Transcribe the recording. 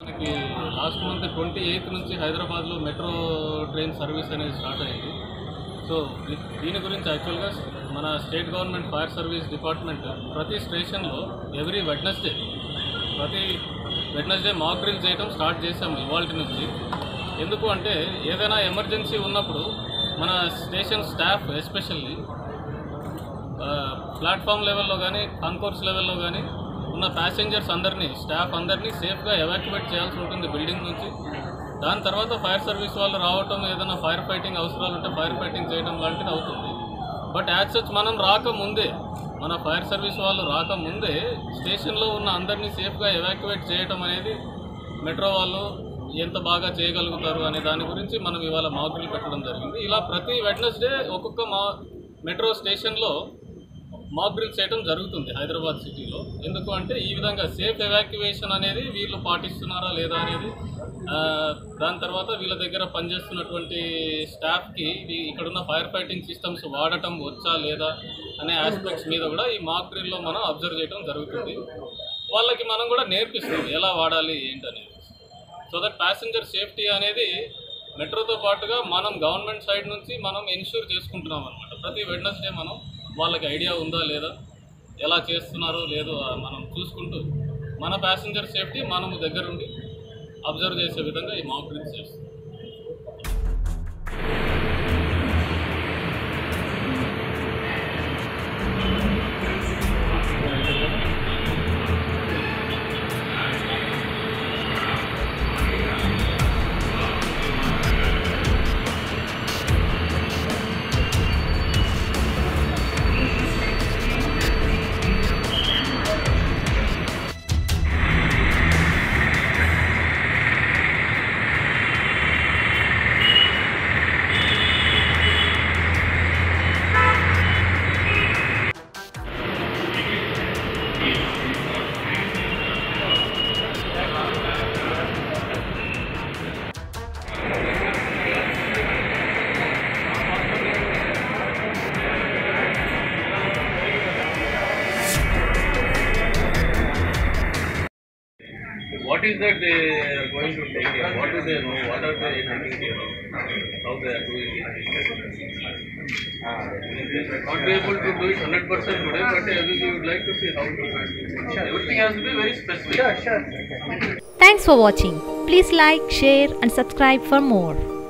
మనకి last month twenty eighth నుంచి హైదరాబాద్లో మెట్రో ట్రైన్ సర్వీస్ అనేది స్టార్ట్ అయింది. సో దీని గురించి యాక్చువల్గా మన state government fire service department ప్రతి స్టేషన్లో ఎవ్రీ వెడ్నెస్డే ప్రతి వెడ్నెస్డే మాక్ డ్రిల్ చేయడం స్టార్ట్ చేసాము ఇవాళ నుంచి. ఎందుకు అంటే ఏదైనా ఎమర్జెన్సీ ఉన్నప్పుడు మన స్టేషన్ స్టాఫ్ ఎస్పెషల్లీ ప్లాట్ఫామ్ లెవెల్లో కానీ కాన్కోర్స్ లెవెల్లో కానీ ఉన్న ప్యాసింజర్స్ అందరినీ స్టాఫ్ అందరినీ సేఫ్గా ఎవాక్యువేట్ చేయాల్సి ఉంటుంది బిల్డింగ్ నుంచి. దాని తర్వాత ఫైర్ సర్వీస్ వాళ్ళు రావటం ఏదైనా ఫైర్ ఫైటింగ్ అవసరాలు ఉంటే ఫైర్ ఫైటింగ్ చేయడం లాంటిది అవుతుంది. బట్ యాజ్ సచ్ మనం రాకముందే మన ఫైర్ సర్వీస్ వాళ్ళు రాకముందే స్టేషన్లో ఉన్న అందరినీ సేఫ్గా ఎవాక్యువేట్ చేయటం అనేది మెట్రో వాళ్ళు ఎంత బాగా చేయగలుగుతారు అనే దాని గురించి మనం ఇవాళ మాకులు పెట్టడం జరిగింది. ఇలా ప్రతి వెడ్నెస్డే ఒక్కొక్క మా మెట్రో స్టేషన్లో మాక్ డ్రిల్ చేయడం జరుగుతుంది హైదరాబాద్ సిటీలో. ఎందుకు అంటే ఈ విధంగా సేఫ్ ఎవాక్యువేషన్ అనేది వీళ్ళు పాటిస్తున్నారా లేదా అనేది దాని తర్వాత వీళ్ళ దగ్గర పనిచేస్తున్నటువంటి స్టాఫ్కి ఇక్కడున్న ఫైర్ ఫైటింగ్ సిస్టమ్స్ వాడటం వచ్చా లేదా అనే ఆస్పెక్ట్స్ మీద కూడా ఈ మాక్ డ్రిల్లో మనం అబ్జర్వ్ చేయడం జరుగుతుంది. వాళ్ళకి మనం కూడా నేర్పిస్తాం ఎలా వాడాలి ఏంటనేది. సో దట్ ప్యాసింజర్ సేఫ్టీ అనేది మెట్రోతో పాటుగా మనం గవర్నమెంట్ సైడ్ నుంచి మనం ఎన్ష్యూర్ చేసుకుంటున్నాం అనమాట ప్రతి వెడ్నెస్డే మనం వాళ్ళకి ఐడియా ఉందా లేదా? ఎలా చేస్తున్నారో లేదో మనం చూసుకుంటూ మన ప్యాసింజర్ సేఫ్టీ మనము దగ్గరుండి అబ్జర్వ్ చేసే విధంగా ఈ మాక్ డ్రిల్స్ చేస్తాం What is that they are going to take care? What do they know? What are they taking care of? How they are doing it? Not be able to do it 100% today, but uh, we would like to see how to do it. Everything has to be very specific. Thanks for watching. Please like, share and subscribe for more.